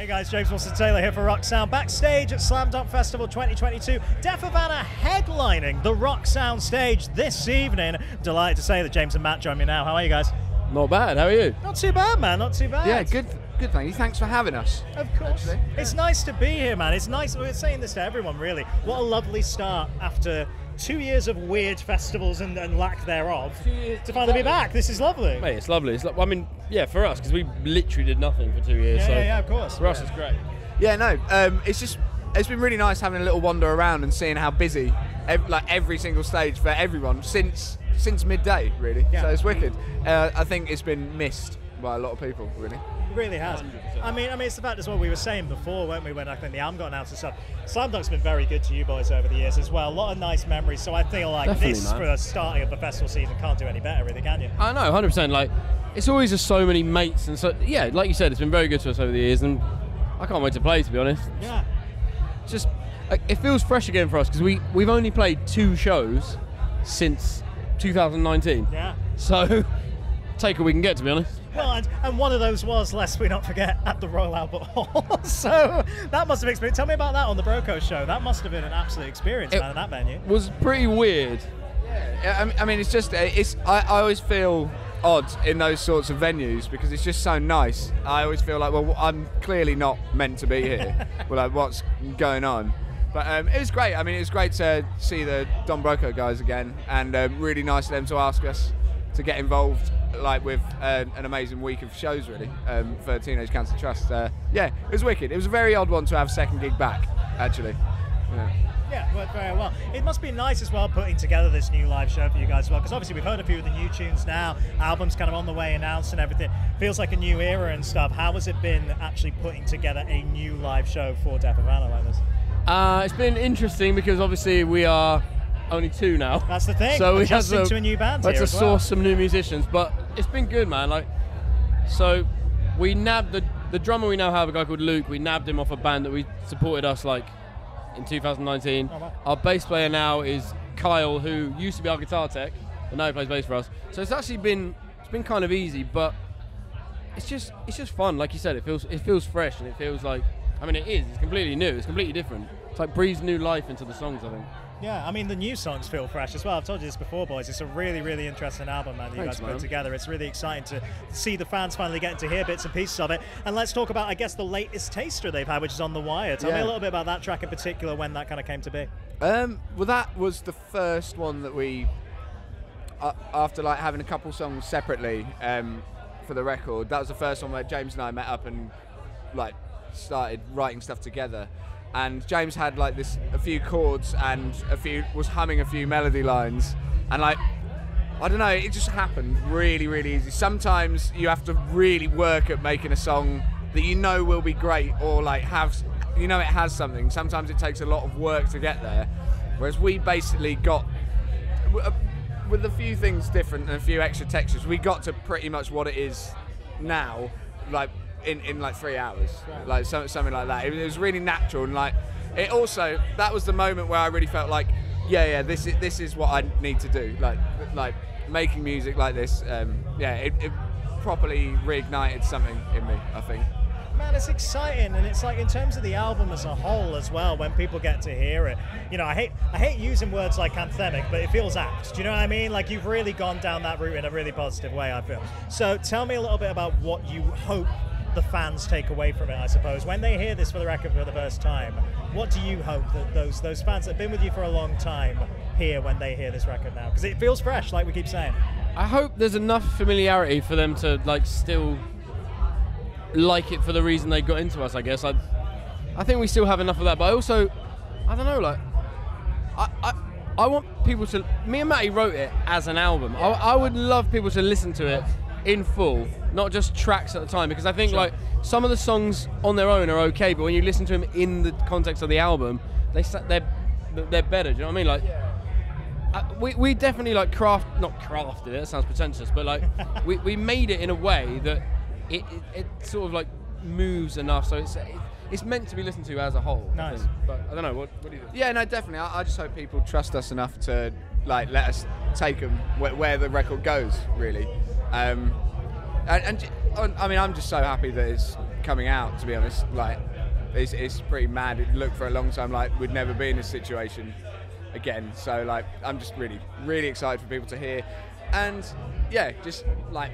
Hey guys, James Wilson Taylor here for Rock Sound. Backstage at Slam Dunk Festival 2022, Deaf Havana headlining the Rock Sound stage this evening. Delighted to say that James and Matt join me now. How are you guys? Not bad. How are you? Not too bad, man. Not too bad. Yeah, good, good. Thank you. Thanks for having us. Of course. Actually. It's nice to be here, man. It's nice. We're saying this to everyone, really. What a lovely start after two years of weird festivals and, and lack thereof to finally be back. This is lovely. Mate, it's lovely. It's lo- I mean, yeah, for us because we literally did nothing for two years. Yeah, so yeah, yeah, of course. For us, it's great. Yeah, no. Um, it's just it's been really nice having a little wander around and seeing how busy, ev- like every single stage for everyone since since midday, really. Yeah. So it's wicked. Uh, I think it's been missed by a lot of people, really. It really has. I mean, I mean, it's the fact as well. We were saying before, weren't we, when I think the album got announced and stuff. Slam Dunk's been very good to you boys over the years as well. A lot of nice memories. So I feel like Definitely, this man. for a starting of the festival season can't do any better, really, can you? I know, hundred percent. Like, it's always just so many mates and so yeah, like you said, it's been very good to us over the years, and I can't wait to play. To be honest, Yeah. It's just it feels fresh again for us because we we've only played two shows since 2019. Yeah. So take what we can get. To be honest. Well, and, and one of those was, lest we not forget, at the Royal Albert Hall. so that must have experienced. Tell me about that on the Broco show. That must have been an absolute experience, It- man, in that venue. Was pretty weird. Yeah, I mean- I mean, it's just uh, it's. I, I always feel odd in those sorts of venues because it's just so nice. I always feel like, well, I'm clearly not meant to be here. well, like, what's going on? But um, it was great. I mean, it was great to see the Don Broco guys again, and um, really nice of them to ask us to get involved, like with uh, an amazing week of shows, really, um, for Teenage Cancer Trust. Uh, yeah, it was wicked. It was a very odd one to have second gig back, actually. Yeah. Yeah, worked very well. It must be nice as well putting together this new live show for you guys as well, because obviously we've heard a few of the new tunes now. Album's kind of on the way, announced and everything. Feels like a new era and stuff. How has it been actually putting together a new live show for Deaf Havana like this? Uh, it's been interesting because obviously we are only two now. That's the thing. So we had to, to a new band had to well. source some new musicians, but it's been good, man. Like, so we nabbed the the drummer we now have, a guy called Luke. We nabbed him off a band that we supported us like in 2019. Oh, wow. Our bass player now is Kyle, who used to be our guitar tech, but now he plays bass for us. So it's actually been it's been kind of easy, but it's just it's just fun. Like you said, it feels it feels fresh and it feels like I mean it is. It's completely new. It's completely different. It's like breathes new life into the songs. I think. Yeah, I mean the new songs feel fresh as well. I've told you this before, boys. It's a really, really interesting album, man. That you Thanks, guys put together. It's really exciting to see the fans finally getting to hear bits and pieces of it. And let's talk about, I guess, the latest taster they've had, which is on the Wire. Tell me a little bit about that track in particular, when that kind of came to be. Um, well, that was the first one that we, uh, after like having a couple songs separately um, for the record, that was the first one where James and I met up and like started writing stuff together. And James had like this a few chords and a few was humming a few melody lines, and like I don't know, it just happened really, really easy. Sometimes you have to really work at making a song that you know will be great or like have, you know, it has something. Sometimes it takes a lot of work to get there. Whereas we basically got, uh, with a few things different and a few extra textures, we got to pretty much what it is now, like in, in like three hours, like so, something like that. It, it was really natural and like it also that was the moment where I really felt like, yeah, yeah, this is this is what I need to do, like like making music like this. Um, yeah, it, it properly reignited something in me. I think. Man, it's exciting, and it's like in terms of the album as a whole as well. When people get to hear it, you know, I hate I hate using words like anthemic, but it feels apt. Do you know what I mean? Like you've really gone down that route in a really positive way. I feel. So tell me a little bit about what you hope the fans take away from it. I suppose when they hear this for the record for the first time, what do you hope that those those fans that have been with you for a long time hear when they hear this record now? Because it feels fresh, like we keep saying. I hope there's enough familiarity for them to like still like it for the reason they got into us. I guess I, I think we still have enough of that. But I also, I don't know, like, I, I, I want people to. Me and Matty wrote it as an album. I, I would love people to listen to it in full, not just tracks at the time, because I think like some of the songs on their own are okay, but when you listen to them in the context of the album, they they're they're better. Do you know what I mean? Like. Uh, we, we definitely like craft not crafted it that sounds pretentious but like we, we made it in a way that it, it, it sort of like moves enough so it's it, it's meant to be listened to as a whole Nice. think. but I don't know what, what do you think Yeah, no, definitely. I, I just hope people trust us enough to like let us take them where, where the record goes, really. Um, and, and I mean, I'm just so happy that it's coming out. To be honest, like it's, it's pretty mad. It looked for a long time like we'd never be in this situation again. So like I'm just really really excited for people to hear, and yeah, just like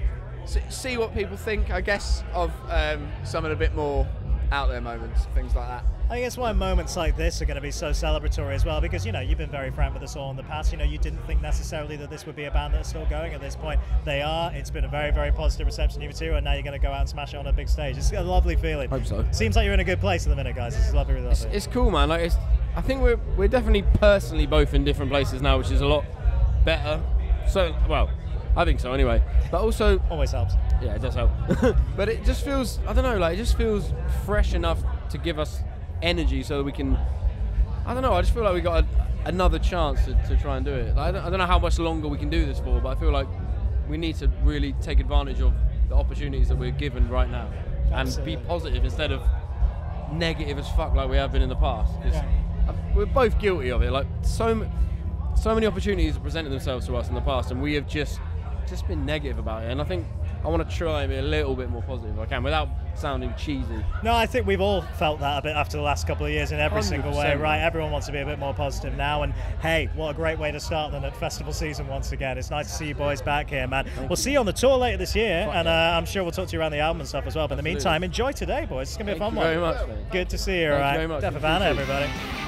see what people think. I guess of um, some of the bit more out there moments, things like that. I guess why moments like this are going to be so celebratory as well, because you know you've been very frank with us all in the past. You know you didn't think necessarily that this would be a band that's still going at this point. They are. It's been a very very positive reception you two, and now you're going to go out and smash it on a big stage. It's a lovely feeling. Hope so. Seems like you're in a good place at the minute, guys. Is lovely, really lovely. It's cool, man. Like, it's, I think we're we're definitely personally both in different places now, which is a lot better. So, well, I think so anyway. But also, Always helps. yeah, it does help. but it just feels, I don't know, like it just feels fresh enough to give us energy so that we can. I don't know. I just feel like we got a, another chance to, to try and do it. Like, I, don't, I don't know how much longer we can do this for, but I feel like we need to really take advantage of the opportunities that we're given right now and Absolutely. be positive instead of negative as fuck like we have been in the past. Yeah. Uh, we're both guilty of it. Like so, so many opportunities have presented themselves to us in the past, and we have just just been negative about it. And I think I want to try and be a little bit more positive if I can without sounding cheesy. No, I think we've all felt that a bit after the last couple of years in every single way, right? Everyone wants to be a bit more positive now, and hey, what a great way to start than at festival season once again. It's nice to see you boys back here, man. we'll see you on the tour later this year, Fuck and uh, I'm sure we'll talk to you around the album and stuff as well. But in the meantime, enjoy today, boys. It's gonna be a Thank fun you one. very much, mate. Good to see you, Thank you all right? very much. Death You of Anna, too. everybody.